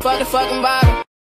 Fuck the fucking bottle.